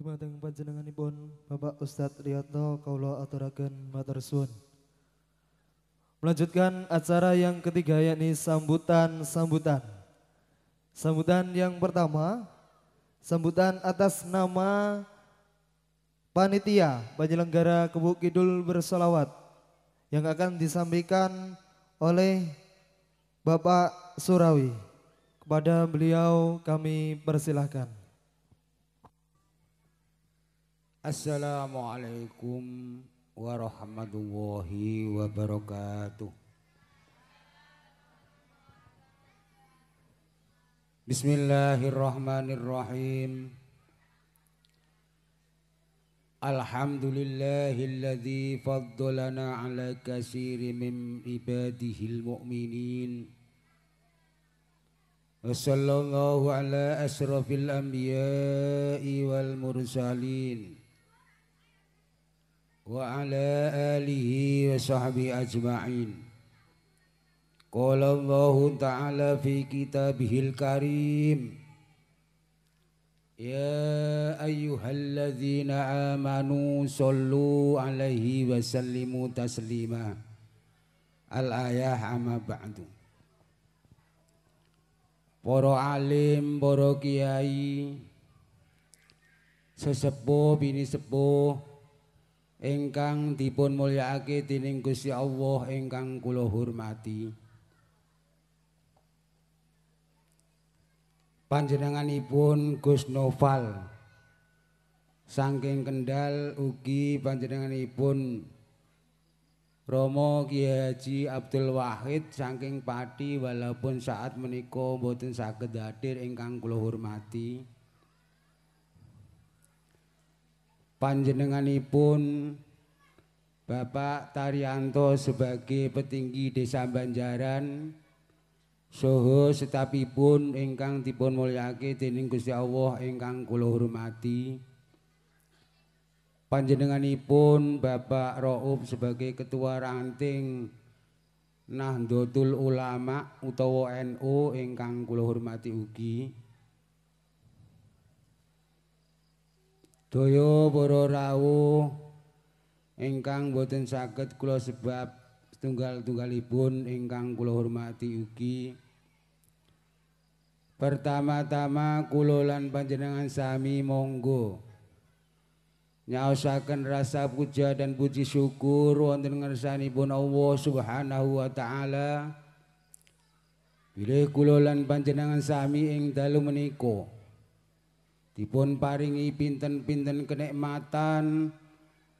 Dumateng panjenenganipun Bapak Ustadz Riyadno Kaulo aturaken matur suwun. Melanjutkan acara yang ketiga yakni sambutan-sambutan. Sambutan yang pertama, sambutan atas nama panitia penyelenggara Kebuk Kidul bersolawat yang akan disampaikan oleh Bapak Surawi. Kepada beliau kami persilahkan. Assalamualaikum warahmatullahi wabarakatuh. Bismillahirrahmanirrahim. Alhamdulillahilladzi faddalana ala kasiri min ibadihil mu'minin. Wassallallahu ala asrafil anbiya'i wal mursalin. وعلى آله وصحبه أجمعين قال الله تعالى في كتابه الكريم يا أيها الذين آمنوا صلوا عليه وسلموا تسليما الآية أما بعد Para alim, para kiai, sesepuh, bini sepuh, ingkang dipun mulyakake dening Gusti Allah ingkang kula hormati. Panjenenganipun Gus Noval saking Kendal ugi panjenenganipun Romo Kiai Haji Abdul Wahid saking Pati walaupun saat menika boten saged hadir ingkang kula hormati. Panjenenganipun Bapak Taryanto sebagai petinggi Desa Banjaran soho setapipun ingkang dipun mulyake dening Gusti Allah ingkang kula hormati. Panjenenganipun Bapak Rauf sebagai ketua ranting Nahdlatul Ulama utawa NU ingkang kula hormati ugi Daya para rawuh ingkang boten saged kula sebab tunggal-tunggalipun ingkang kula hormati ugi. Pertama-tama kula lan panjenengan sami monggo nyaosaken rasa puja dan puji syukur wonten ngersanipun Allah Subhanahu wa taala. Bilih kula lan panjenengan sami ing dalu menika dipun paringi pinten-pinten kenikmatan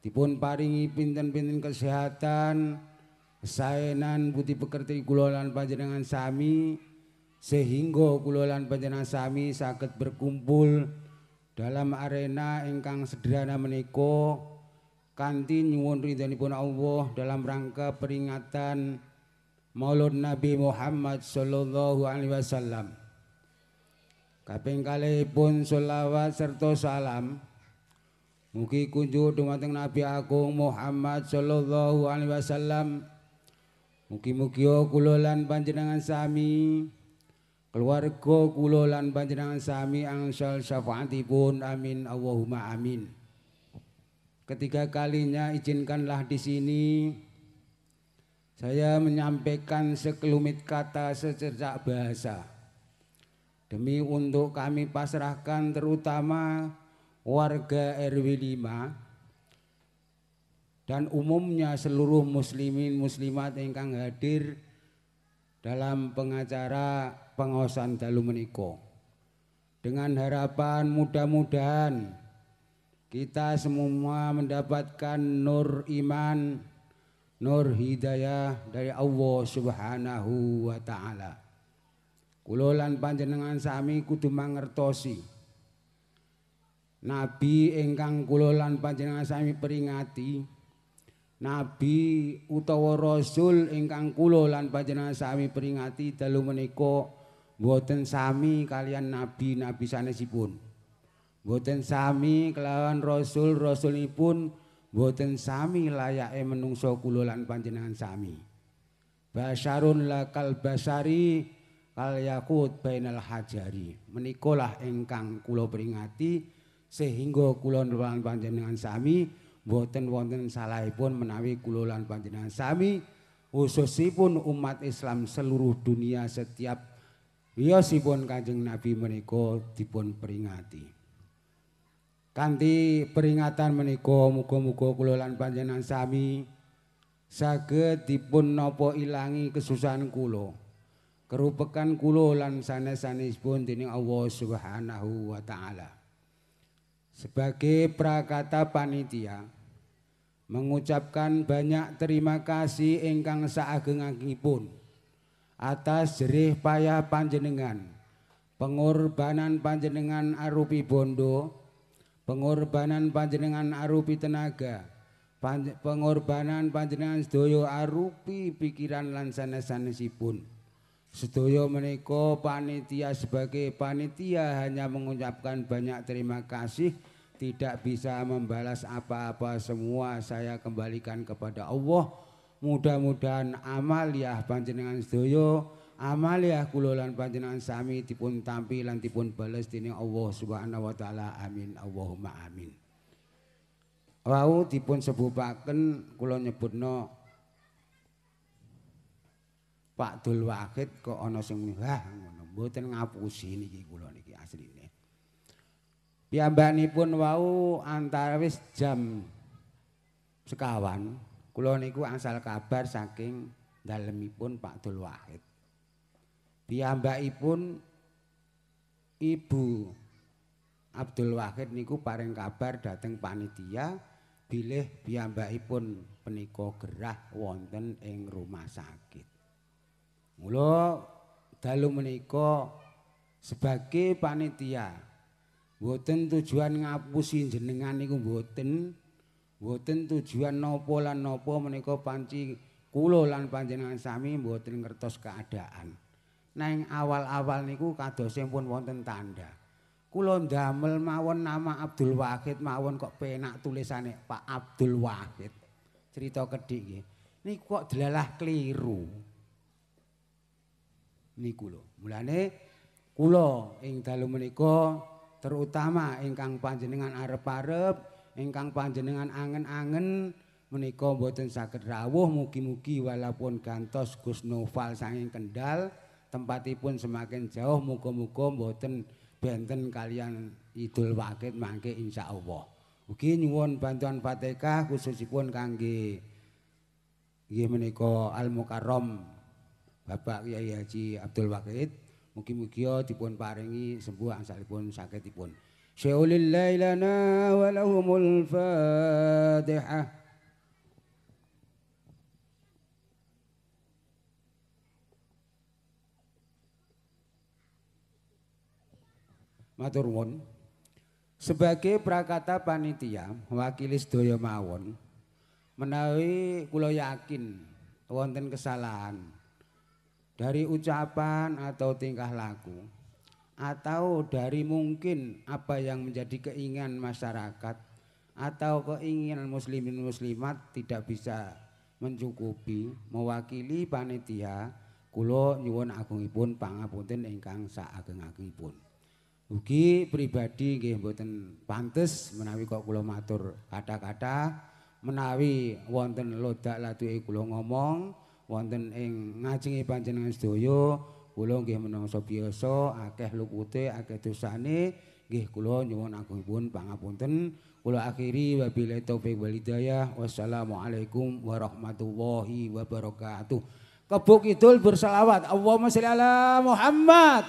dipun paringi pinten-pinten kesehatan kesaenan budi pekerti kula lan panjenengan sami sehingga kula lan panjenengan sami saged berkumpul dalam arena ingkang sederhana menika kanthi nyuwun ridhonipun Allah dalam rangka peringatan Maulud Nabi Muhammad sallallahu alaihi wasallam Kaping kalihipun selawat serta salam Mugi kunjuk dumateng Nabi Agung Muhammad sallallahu alaihi wasallam. Mugi-mugi kula lan panjenengan sami keluarga kula lan panjenengan sami angsal syafaatipun amin Allahumma amin. Ketiga kalinya izinkanlah di sini saya menyampaikan sekelumit kata secercak bahasa demi untuk kami pasrahkan terutama warga RW 5 dan umumnya seluruh muslimin muslimat ingkang hadir dalam pengacara pengawasan dalu meniko dengan harapan mudah-mudahan kita semua mendapatkan nur iman nur hidayah dari Allah Subhanahu wa taala Kula lan panjenengan sami kudu mangertosi. Nabi ingkang kula lan panjenengan sami peringati. Nabi utawa rasul ingkang kula lan panjenengan sami peringati dalu menika boten sami kalian nabi-nabi sanesipun. Boten sami kelawan rasul-rasulipun boten sami layake menungso kula lan panjenengan sami. Basarun lakal basari kal yakut bainal hajari menikolah ingkang kula peringati sehingga kula lan panjenengan sami boten wonten salahipun menawi kula lan panjenengan sami khususipun umat Islam seluruh dunia setiap wiyosipun Kanjeng Nabi menika dipun peringati. Kanthi peringatan menika muga-muga kula lan panjenengan sami saged dipun napa ilangi kesusahan kula. Kerupekan kula lan sanes-sanesipun dening Allah Subhanahu wa taala. Sebagai prakata panitia, mengucapkan banyak terima kasih ingkang saageng-agengipun atas jerih payah panjenengan pengorbanan panjenengan arupi bondo pengorbanan panjenengan arupi tenaga pengorbanan panjenengan sedaya arupi pikiran lan sanes-sanesipun sedaya menika panitia sebagai panitia hanya mengucapkan banyak terima kasih tidak bisa membalas apa-apa semua. Saya kembalikan kepada Allah. Mudah-mudahan amaliah panjenengan sedaya amaliah kula lan panjenengan sami dipun tampi lan dipun bales dening Allah Subhanahu wa taala. Amin. Allahumma amin. Wau dipun sebubaken kula nyebutno Pak Dul Wahid kok ana sing wah ngono mboten ngapusi niki kula niki asline Piyambakipun wau antawis jam sekawan kula niku asal kabar saking dalemipun Pak Dul Wahid. Piyambakipun Ibu Abdul Wahid niku paring kabar dhateng panitia bilih piyambakipun punika gerah wonten ing rumah sakit. Mula dalu menika sebagai panitia Mboten tujuan ngapusi jenengan niku mboten. Mboten tujuan napa lan napa menika panci kula lan panjenengan sami mboten ngertos keadaan. Nang awal-awal niku kadosipun wonten tanda. Kula ndamel mawon nama Abdul Wahid mawon kok penak tulisane Pak Abdul Wahid. Cerita kedhik nggih. Niku kok delalah keliru. Niku lho. Mulane kula ing dalu menika terutama ingkang panjenengan arep-arep, ingkang panjenengan angen-angen menika mboten saged rawuh mugi-mugi walaupun gantos Gus Noval saking Kendal tempatipun semakin jauh muga-muga mboten benten kalian Idul Wakid mangke insyaallah. Ugi nyuwun bantuan Fatihah khususipun kangge nggih menika Al Mukarram Bapak Kyai Haji Abdul Wakid Mugi-mugi dipun paringi sembuh angsalipun sakitipun. Syaulil lailana wa lahumul Fatihah. Matur nuwun. Sebagai prakata panitia wakili sedaya mawon menawi kula yakin wonten kesalahan dari ucapan atau tingkah laku? Atau dari mungkin apa yang menjadi keinginan masyarakat? Atau keinginan muslimin muslimat tidak bisa mencukupi? Mewakili panitia kula nyuwun agungipun pangapunten ingkang saageng-agengipun ugi pribadi nggih mboten pantes menawi kok kula matur kata-kata menawi wonten lodak latuke kula ngomong wonten ing ngajengi panjenengan sedaya kula nggih menungso biasa akeh lupute akeh dosane nggih kula nyuwun agungipun pangapunten. Kula akhiri wabillahi taufik wal hidayah. Wassalamualaikum warahmatullahi wabarakatuh. Kebuk idul bersalawat Allahumma sholli ala Muhammad